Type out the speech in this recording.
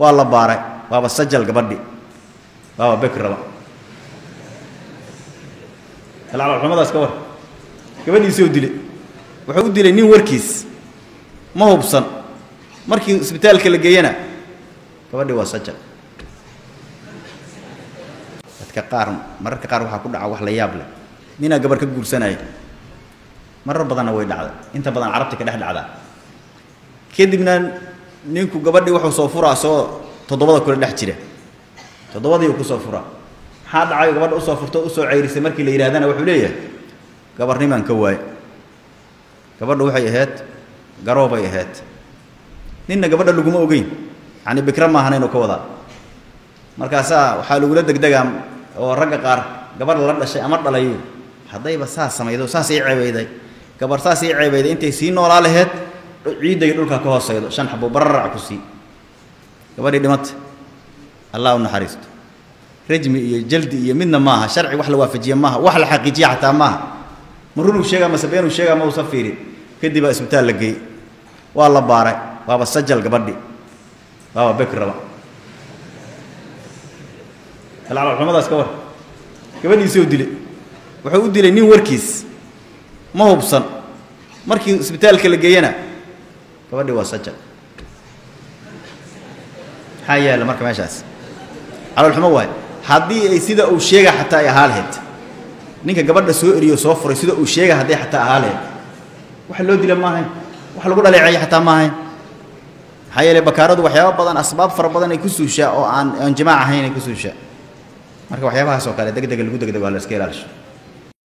waa la baaray. Waaba sajal gabadhi. Waaba bekraba alcalxumadaas ka war. Gabadhiisoo dilay. Wuxuu u dilay nin warkiis. Ma hubsan. Markii isbitaalka la geeyana gabadhii waa sajal. Dadka qaar mararka qaar waxaa ku dhaca wax la yaab leh. Ninaa gabar ka guursanaya marar badanna way dhacday. Inta badan carabta ka dhex dhacdaa. Kadibna ninku gabadhii wuxuu soo furaa soo toddobada kule dhex jira. Toddobadii uu ku soo furaa. Maxaa dhacayo gabadha u soo furto u soo cayrisay markii la yidhahdana wuxuu leeyahay gabarnimaan ka waaye gabadha waxay ahayd garoobay ahayd. Ninna gabadha laguma ogeyn. Yacni bikra maahan inuu ka wadaa markaasaa waxaa lagula degdegaa oo ragga qaar gabadha la dhashay ama dhalayo haddayba saas samaydo saas ii ceebeyday. Gabar saas ii ceebeyday intay sii noolaa laheyd ciidday dhulka ka hooseydo shan xabo bararac ku sii. Gabadhii dhimata allah u naxariisto. Rajmi iyo jaldi iyo midna maaha sharci wax la waafajiye maaha wax la xaqiijiya xataa maaha. Ma runuu sheegaa mase beenuu sheegaa ma uusan fiirin. Kadib baa isbitaal la geeyey. Waa la baaray waaba sajal gabadhi waaba bekraba alcalxumadaas ka war. Gabadhiisoo dilay. Wuxuu u dilay nin warkiis. Ma hubsan. Markii isbitaalka la geeyana gabadhii waa sajal maxaa yaalla marka meeshaas caloolxumo waay. Haddii ay sida uu sheega xataa ay ahaa lahayd ninka gabadha soo eriyo soo furay sida uu sheega hadday xataa ahaa lahayd wax loo dila maahayn. Wax lagu dhaleeceeya xataa maahayn. Maxaa yeelay bakaaradu waxyaaba badan asbaab fara badan ay ku suushaa oo aan aan jimaac ahayn ay ku suushaa. Marka waxyaabahaas oo kale deg dega lagu degdego waa la iska ilaalisho